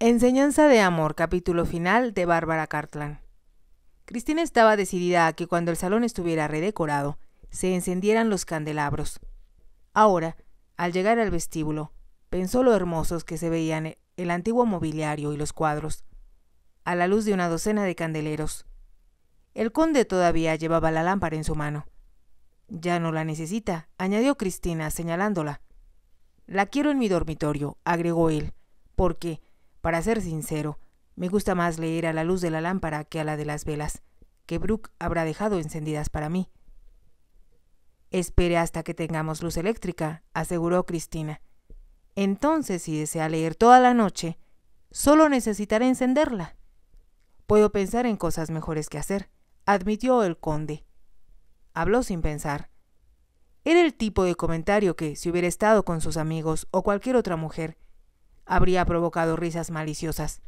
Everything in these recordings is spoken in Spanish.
Enseñanza de Amor, capítulo final de Bárbara Cartland. Cristina estaba decidida a que cuando el salón estuviera redecorado, se encendieran los candelabros. Ahora, al llegar al vestíbulo, pensó lo hermosos que se veían el antiguo mobiliario y los cuadros, a la luz de una docena de candeleros. El conde todavía llevaba la lámpara en su mano. Ya no la necesita, añadió Cristina, señalándola. La quiero en mi dormitorio, agregó él, porque, para ser sincero, me gusta más leer a la luz de la lámpara que a la de las velas, que Brooke habrá dejado encendidas para mí. Espere hasta que tengamos luz eléctrica, aseguró Cristina. Entonces, si desea leer toda la noche, solo necesitará encenderla. Puedo pensar en cosas mejores que hacer, admitió el conde. Habló sin pensar. Era el tipo de comentario que, si hubiera estado con sus amigos o cualquier otra mujer, habría provocado risas maliciosas.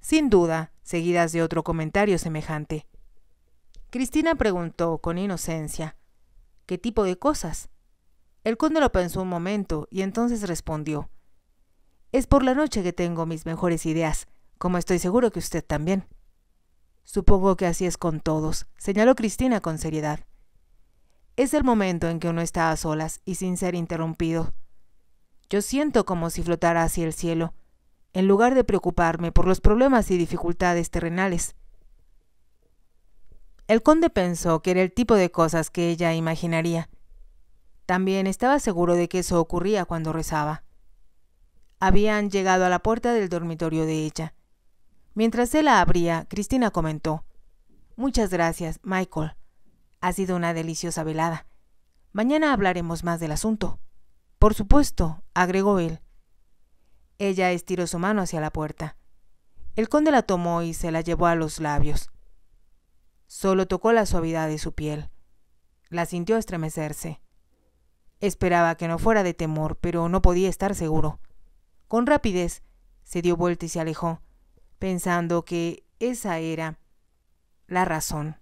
Sin duda, seguidas de otro comentario semejante. Cristina preguntó con inocencia, ¿qué tipo de cosas? El conde lo pensó un momento y entonces respondió, es por la noche que tengo mis mejores ideas, como estoy seguro que usted también. Supongo que así es con todos, señaló Cristina con seriedad. Es el momento en que uno está a solas y sin ser interrumpido. Yo siento como si flotara hacia el cielo, en lugar de preocuparme por los problemas y dificultades terrenales. El conde pensó que era el tipo de cosas que ella imaginaría. También estaba seguro de que eso ocurría cuando rezaba. Habían llegado a la puerta del dormitorio de ella. Mientras él la abría, Cristina comentó Muchas gracias, Michael. Ha sido una deliciosa velada. Mañana hablaremos más del asunto. Por supuesto, agregó él. Ella estiró su mano hacia la puerta. El conde la tomó y se la llevó a los labios. Solo tocó la suavidad de su piel. La sintió estremecerse. Esperaba que no fuera de temor, pero no podía estar seguro. Con rapidez se dio vuelta y se alejó, pensando que esa era la razón.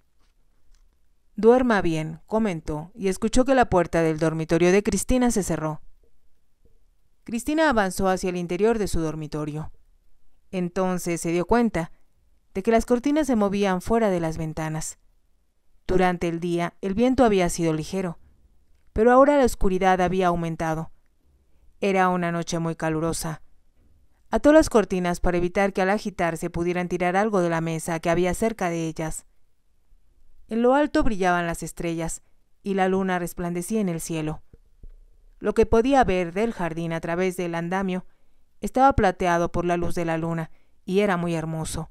Duerma bien, comentó, y escuchó que la puerta del dormitorio de Cristina se cerró. Cristina avanzó hacia el interior de su dormitorio. Entonces se dio cuenta de que las cortinas se movían fuera de las ventanas. Durante el día el viento había sido ligero, pero ahora la oscuridad había aumentado. Era una noche muy calurosa. Ató las cortinas para evitar que al agitarse pudieran tirar algo de la mesa que había cerca de ellas. En lo alto brillaban las estrellas y la luna resplandecía en el cielo. Lo que podía ver del jardín a través del andamio estaba plateado por la luz de la luna y era muy hermoso.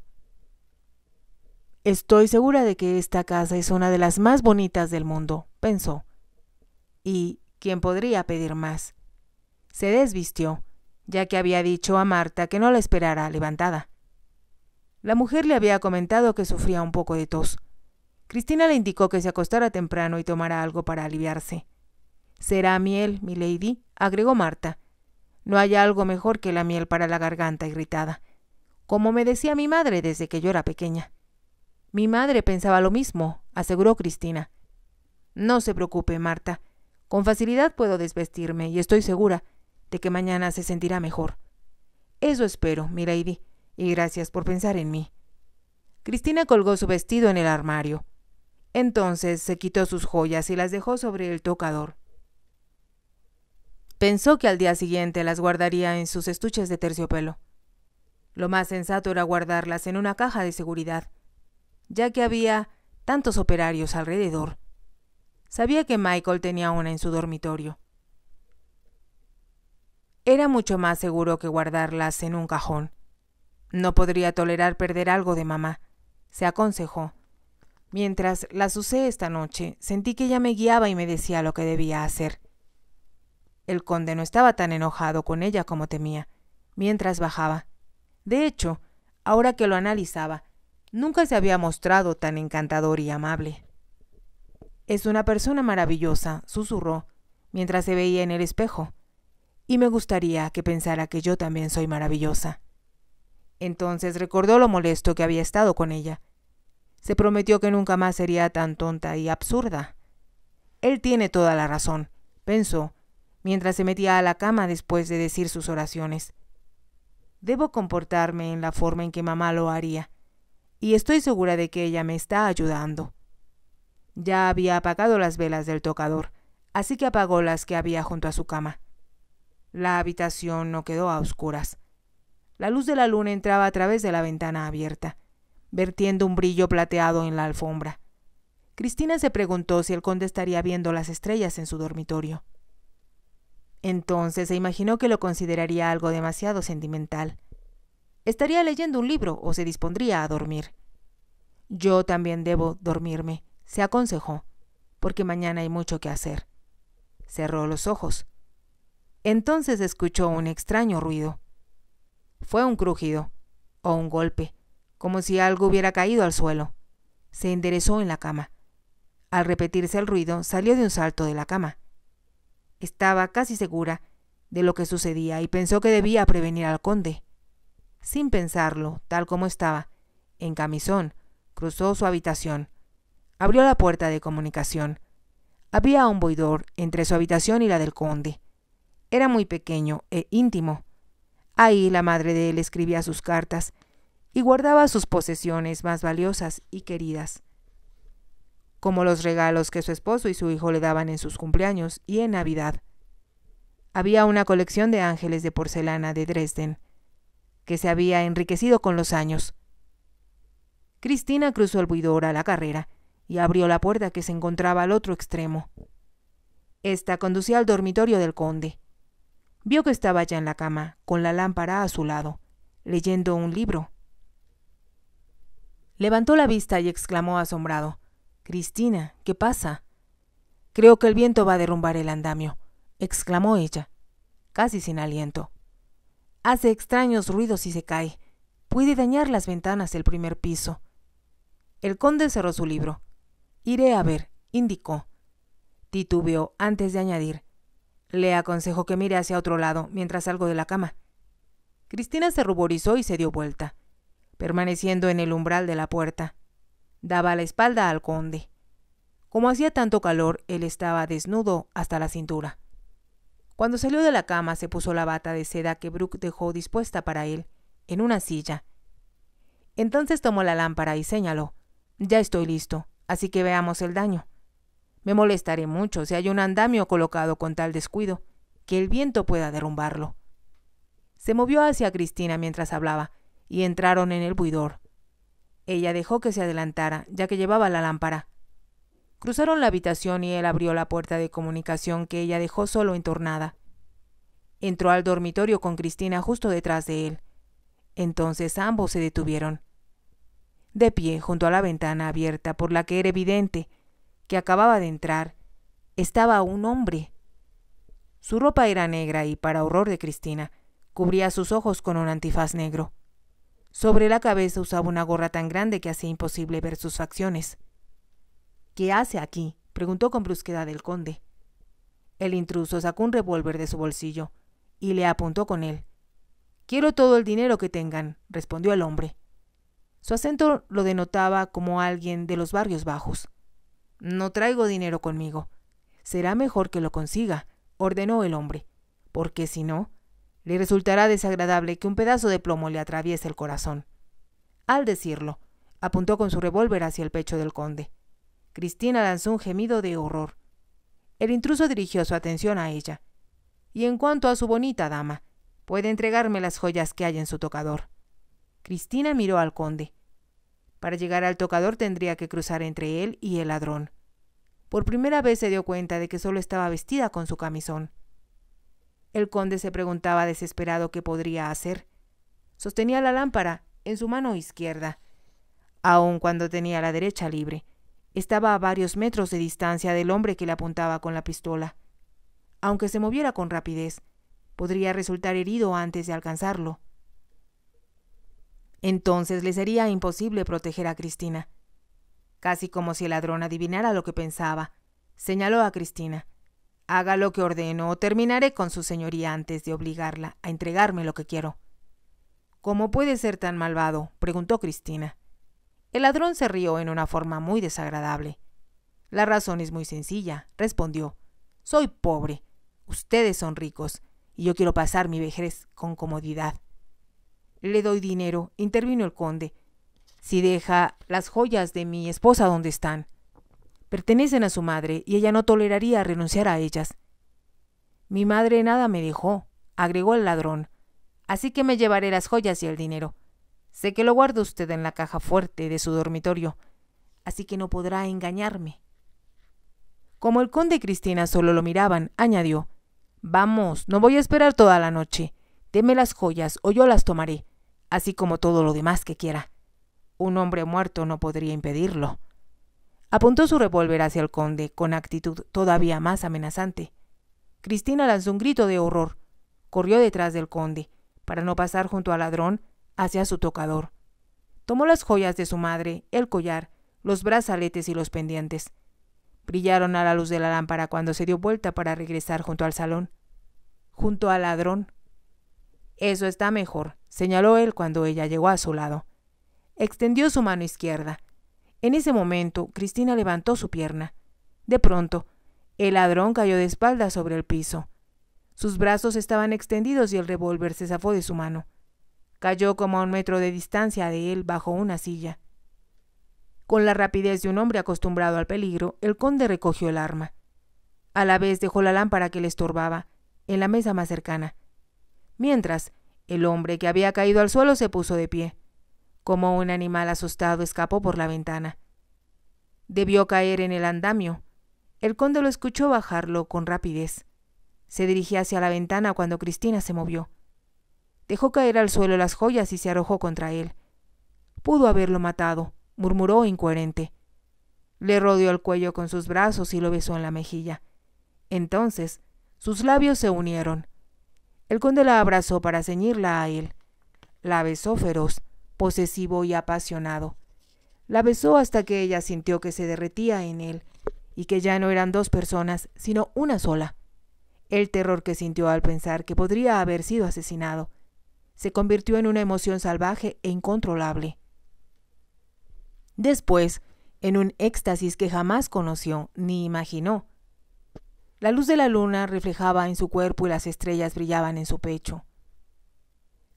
Estoy segura de que esta casa es una de las más bonitas del mundo, pensó. ¿Y quién podría pedir más? Se desvistió, ya que había dicho a Marta que no la esperara levantada. La mujer le había comentado que sufría un poco de tos. Cristina le indicó que se acostara temprano y tomara algo para aliviarse. Será miel, mi lady, agregó Marta. No hay algo mejor que la miel para la garganta irritada, como me decía mi madre desde que yo era pequeña. Mi madre pensaba lo mismo, aseguró Cristina. No se preocupe, Marta. Con facilidad puedo desvestirme y estoy segura de que mañana se sentirá mejor. Eso espero, mi lady, y gracias por pensar en mí. Cristina colgó su vestido en el armario. Entonces se quitó sus joyas y las dejó sobre el tocador. Pensó que al día siguiente las guardaría en sus estuches de terciopelo. Lo más sensato era guardarlas en una caja de seguridad, ya que había tantos operarios alrededor. Sabía que Michael tenía una en su dormitorio. Era mucho más seguro que guardarlas en un cajón. No podría tolerar perder algo de mamá, se aconsejó. Mientras las usé esta noche, sentí que ella me guiaba y me decía lo que debía hacer. El conde no estaba tan enojado con ella como temía, mientras bajaba. De hecho, ahora que lo analizaba, nunca se había mostrado tan encantador y amable. Es una persona maravillosa, susurró, mientras se veía en el espejo, y me gustaría que pensara que yo también soy maravillosa. Entonces recordó lo molesto que había estado con ella, se prometió que nunca más sería tan tonta y absurda. Él tiene toda la razón, pensó, mientras se metía a la cama después de decir sus oraciones. Debo comportarme en la forma en que mamá lo haría, y estoy segura de que ella me está ayudando. Ya había apagado las velas del tocador, así que apagó las que había junto a su cama. La habitación no quedó a oscuras. La luz de la luna entraba a través de la ventana abierta, vertiendo un brillo plateado en la alfombra. Cristina se preguntó si el conde estaría viendo las estrellas en su dormitorio. Entonces se imaginó que lo consideraría algo demasiado sentimental. Estaría leyendo un libro o se dispondría a dormir. Yo también debo dormirme, se aconsejó, porque mañana hay mucho que hacer. Cerró los ojos. Entonces escuchó un extraño ruido. Fue un crujido, o un golpe, como si algo hubiera caído al suelo. Se enderezó en la cama. Al repetirse el ruido, salió de un salto de la cama. Estaba casi segura de lo que sucedía y pensó que debía prevenir al conde. Sin pensarlo, tal como estaba, en camisón, cruzó su habitación. Abrió la puerta de comunicación. Había un boidor entre su habitación y la del conde. Era muy pequeño e íntimo. Ahí la madre de él escribía sus cartas y guardaba sus posesiones más valiosas y queridas como los regalos que su esposo y su hijo le daban en sus cumpleaños y en Navidad. Había una colección de ángeles de porcelana de Dresden, que se había enriquecido con los años. Cristina cruzó el buidor a la carrera y abrió la puerta que se encontraba al otro extremo. Esta conducía al dormitorio del conde. Vio que estaba ya en la cama, con la lámpara a su lado, leyendo un libro. Levantó la vista y exclamó asombrado Cristina, ¿qué pasa? Creo que el viento va a derrumbar el andamio, exclamó ella, casi sin aliento. Hace extraños ruidos y se cae. Puede dañar las ventanas del primer piso. El conde cerró su libro. Iré a ver, indicó. Titubeó antes de añadir. Le aconsejo que mire hacia otro lado mientras salgo de la cama. Cristina se ruborizó y se dio vuelta, permaneciendo en el umbral de la puerta. Daba la espalda al conde. Como hacía tanto calor, él estaba desnudo hasta la cintura. Cuando salió de la cama se puso la bata de seda que Brooke dejó dispuesta para él, en una silla. Entonces tomó la lámpara y señaló. Ya estoy listo, así que veamos el daño. Me molestaré mucho si hay un andamio colocado con tal descuido, que el viento pueda derrumbarlo. Se movió hacia Cristina mientras hablaba, y entraron en el buidor. Ella dejó que se adelantara, ya que llevaba la lámpara. Cruzaron la habitación y él abrió la puerta de comunicación que ella dejó solo entornada. Entró al dormitorio con Cristina justo detrás de él. Entonces ambos se detuvieron. De pie, junto a la ventana abierta por la que era evidente que acababa de entrar, estaba un hombre. Su ropa era negra y, para horror de Cristina, cubría sus ojos con un antifaz negro. Sobre la cabeza usaba una gorra tan grande que hacía imposible ver sus facciones. ¿Qué hace aquí? preguntó con brusquedad el conde. El intruso sacó un revólver de su bolsillo y le apuntó con él. Quiero todo el dinero que tengan, respondió el hombre. Su acento lo denotaba como alguien de los barrios bajos. No traigo dinero conmigo. Será mejor que lo consiga, ordenó el hombre, porque si no, le resultará desagradable que un pedazo de plomo le atraviese el corazón. Al decirlo, apuntó con su revólver hacia el pecho del conde. Cristina lanzó un gemido de horror. El intruso dirigió su atención a ella. Y en cuanto a su bonita dama, puede entregarme las joyas que hay en su tocador. Cristina miró al conde. Para llegar al tocador tendría que cruzar entre él y el ladrón. Por primera vez se dio cuenta de que solo estaba vestida con su camisón. El conde se preguntaba desesperado qué podría hacer. Sostenía la lámpara en su mano izquierda, aun cuando tenía la derecha libre. Estaba a varios metros de distancia del hombre que le apuntaba con la pistola. Aunque se moviera con rapidez, podría resultar herido antes de alcanzarlo. Entonces le sería imposible proteger a Cristina. Casi como si el ladrón adivinara lo que pensaba, señaló a Cristina. Haga lo que ordeno o terminaré con su señoría antes de obligarla a entregarme lo que quiero. ¿Cómo puede ser tan malvado? preguntó Cristina. El ladrón se rió en una forma muy desagradable. La razón es muy sencilla, respondió. Soy pobre. Ustedes son ricos, y yo quiero pasar mi vejez con comodidad. Le doy dinero, intervino el conde. Si deja las joyas de mi esposa donde están. Pertenecen a su madre y ella no toleraría renunciar a ellas. Mi madre nada me dejó, agregó el ladrón, así que me llevaré las joyas y el dinero. Sé que lo guarda usted en la caja fuerte de su dormitorio, así que no podrá engañarme. Como el conde y Cristina solo lo miraban, añadió Vamos, no voy a esperar toda la noche. Deme las joyas o yo las tomaré, así como todo lo demás que quiera. Un hombre muerto no podría impedirlo. Apuntó su revólver hacia el conde con actitud todavía más amenazante. Cristina lanzó un grito de horror. Corrió detrás del conde, para no pasar junto al ladrón, hacia su tocador. Tomó las joyas de su madre, el collar, los brazaletes y los pendientes. Brillaron a la luz de la lámpara cuando se dio vuelta para regresar junto al salón. Junto al ladrón. Eso está mejor, señaló él cuando ella llegó a su lado. Extendió su mano izquierda. En ese momento, Cristina levantó su pierna. De pronto, el ladrón cayó de espaldas sobre el piso. Sus brazos estaban extendidos y el revólver se zafó de su mano. Cayó como a un metro de distancia de él bajo una silla. Con la rapidez de un hombre acostumbrado al peligro, el conde recogió el arma. A la vez dejó la lámpara que le estorbaba en la mesa más cercana. Mientras, el hombre que había caído al suelo se puso de pie. Como un animal asustado escapó por la ventana. Debió caer en el andamio. El conde lo escuchó bajarlo con rapidez. Se dirigía hacia la ventana cuando Cristina se movió. Dejó caer al suelo las joyas y se arrojó contra él. Pudo haberlo matado, murmuró incoherente. Le rodeó el cuello con sus brazos y lo besó en la mejilla. Entonces, sus labios se unieron. El conde la abrazó para ceñirla a él. La besó feroz, posesivo y apasionado. La besó hasta que ella sintió que se derretía en él, y que ya no eran dos personas, sino una sola. El terror que sintió al pensar que podría haber sido asesinado se convirtió en una emoción salvaje e incontrolable. Después, en un éxtasis que jamás conoció ni imaginó. La luz de la luna reflejaba en su cuerpo y las estrellas brillaban en su pecho.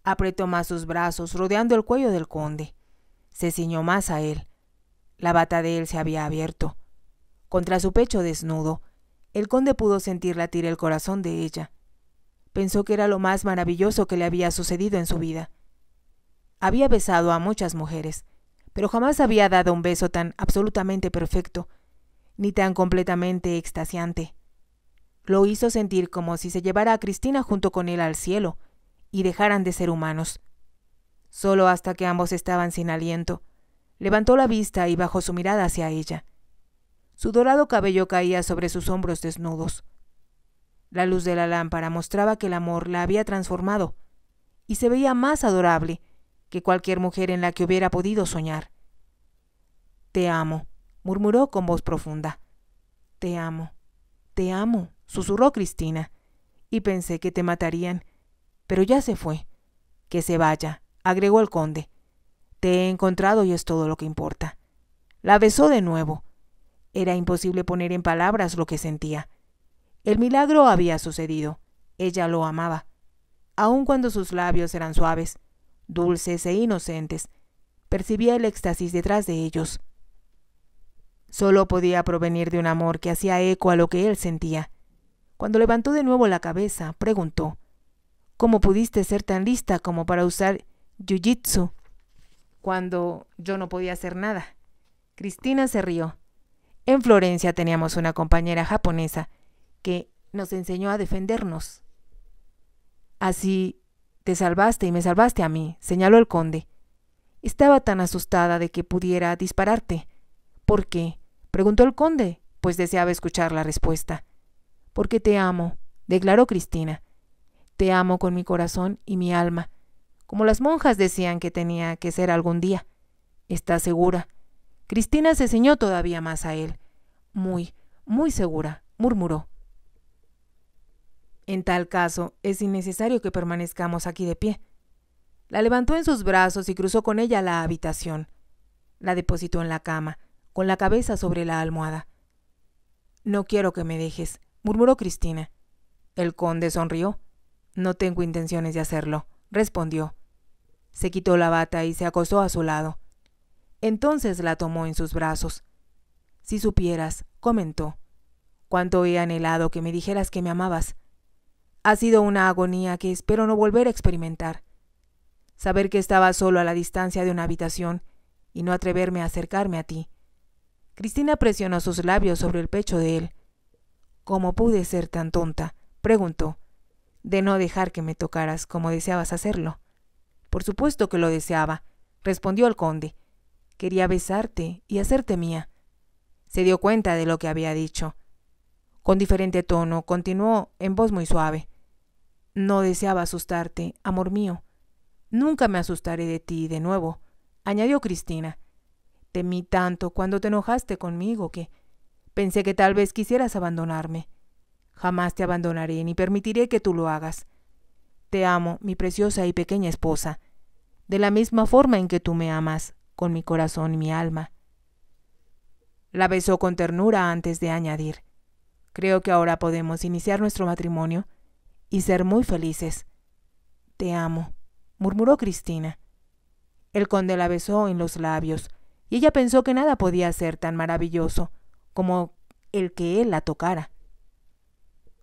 Apretó más sus brazos, rodeando el cuello del conde. Se ciñó más a él. La bata de él se había abierto. Contra su pecho desnudo, el conde pudo sentir latir el corazón de ella. Pensó que era lo más maravilloso que le había sucedido en su vida. Había besado a muchas mujeres, pero jamás había dado un beso tan absolutamente perfecto, ni tan completamente extasiante. Lo hizo sentir como si se llevara a Cristina junto con él al cielo y dejaran de ser humanos. Solo hasta que ambos estaban sin aliento, levantó la vista y bajó su mirada hacia ella. Su dorado cabello caía sobre sus hombros desnudos. La luz de la lámpara mostraba que el amor la había transformado, y se veía más adorable que cualquier mujer en la que hubiera podido soñar. Te amo, murmuró con voz profunda. Te amo, te amo, susurró Cristina, y pensé que te matarían, pero ya se fue. Que se vaya, agregó el conde. Te he encontrado y es todo lo que importa. La besó de nuevo. Era imposible poner en palabras lo que sentía. El milagro había sucedido. Ella lo amaba. Aun cuando sus labios eran suaves, dulces e inocentes, percibía el éxtasis detrás de ellos. Solo podía provenir de un amor que hacía eco a lo que él sentía. Cuando levantó de nuevo la cabeza, preguntó ¿Cómo pudiste ser tan lista como para usar jiu-jitsu cuando yo no podía hacer nada? Cristina se rió. En Florencia teníamos una compañera japonesa que nos enseñó a defendernos. Así te salvaste y me salvaste a mí, señaló el conde. Estaba tan asustada de que pudiera dispararte. ¿Por qué? preguntó el conde, pues deseaba escuchar la respuesta. Porque te amo, declaró Cristina. Te amo con mi corazón y mi alma, como las monjas decían que tenía que ser algún día. ¿Estás segura? Cristina se ceñó todavía más a él. Muy, muy segura, murmuró. En tal caso, es innecesario que permanezcamos aquí de pie. La levantó en sus brazos y cruzó con ella la habitación. La depositó en la cama, con la cabeza sobre la almohada. No quiero que me dejes, murmuró Cristina. El conde sonrió. No tengo intenciones de hacerlo, respondió. Se quitó la bata y se acostó a su lado. Entonces la tomó en sus brazos. Si supieras, comentó, cuánto he anhelado que me dijeras que me amabas. Ha sido una agonía que espero no volver a experimentar. Saber que estaba solo a la distancia de una habitación y no atreverme a acercarme a ti. Cristina presionó sus labios sobre el pecho de él. ¿Cómo pude ser tan tonta? preguntó. De no dejar que me tocaras como deseabas hacerlo. Por supuesto que lo deseaba, respondió el conde. Quería besarte y hacerte mía. Se dio cuenta de lo que había dicho. Con diferente tono continuó en voz muy suave. No deseaba asustarte, amor mío. Nunca me asustaré de ti de nuevo, añadió Cristina. Temí tanto cuando te enojaste conmigo que pensé que tal vez quisieras abandonarme. Jamás te abandonaré ni permitiré que tú lo hagas. Te amo, mi preciosa y pequeña esposa, de la misma forma en que tú me amas, con mi corazón y mi alma. La besó con ternura antes de añadir, Creo que ahora podemos iniciar nuestro matrimonio y ser muy felices. Te amo, murmuró Cristina. El conde la besó en los labios, y ella pensó que nada podía ser tan maravilloso como el que él la tocara.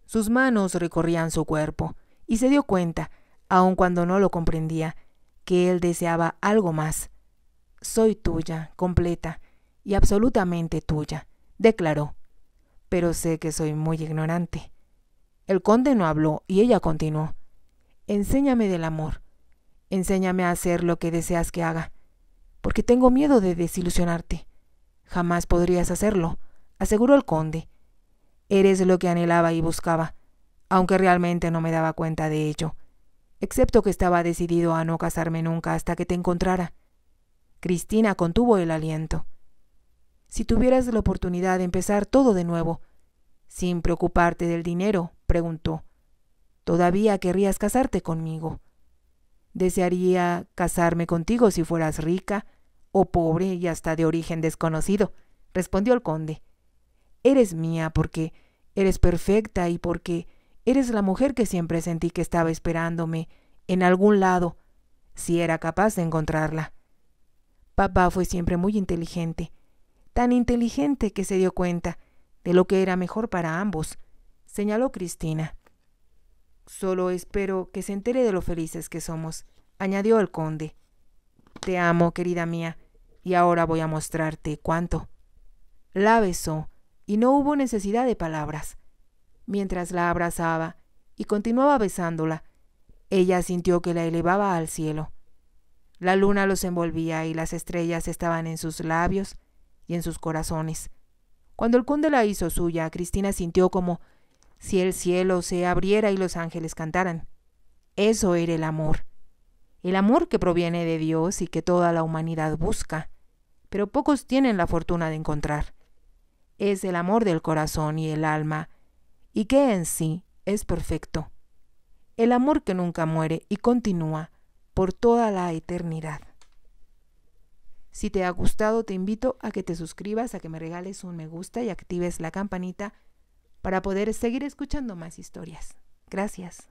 Sus manos recorrían su cuerpo, y se dio cuenta, aun cuando no lo comprendía, que él deseaba algo más. Soy tuya, completa y absolutamente tuya, declaró. Pero sé que soy muy ignorante. El conde no habló y ella continuó. Enséñame del amor. Enséñame a hacer lo que deseas que haga, porque tengo miedo de desilusionarte. Jamás podrías hacerlo, aseguró el conde. Eres lo que anhelaba y buscaba, aunque realmente no me daba cuenta de ello, excepto que estaba decidido a no casarme nunca hasta que te encontrara. Cristina contuvo el aliento. Si tuvieras la oportunidad de empezar todo de nuevo, sin preocuparte del dinero, preguntó, ¿todavía querrías casarte conmigo? Desearía casarme contigo si fueras rica o pobre y hasta de origen desconocido, respondió el conde. Eres mía porque eres perfecta y porque eres la mujer que siempre sentí que estaba esperándome en algún lado, si era capaz de encontrarla. Papá fue siempre muy inteligente, tan inteligente que se dio cuenta de lo que era mejor para ambos, señaló Cristina. Solo espero que se entere de lo felices que somos, añadió el conde. Te amo, querida mía, y ahora voy a mostrarte cuánto. La besó, y no hubo necesidad de palabras. Mientras la abrazaba y continuaba besándola, ella sintió que la elevaba al cielo. La luna los envolvía y las estrellas estaban en sus labios y en sus corazones. Cuando el conde la hizo suya, Cristina sintió como si el cielo se abriera y los ángeles cantaran. Eso era el amor. El amor que proviene de Dios y que toda la humanidad busca, pero pocos tienen la fortuna de encontrar. Es el amor del corazón y el alma, y que en sí es perfecto. El amor que nunca muere y continúa, por toda la eternidad. Si te ha gustado, te invito a que te suscribas, a que me regales un me gusta y actives la campanita para poder seguir escuchando más historias. Gracias.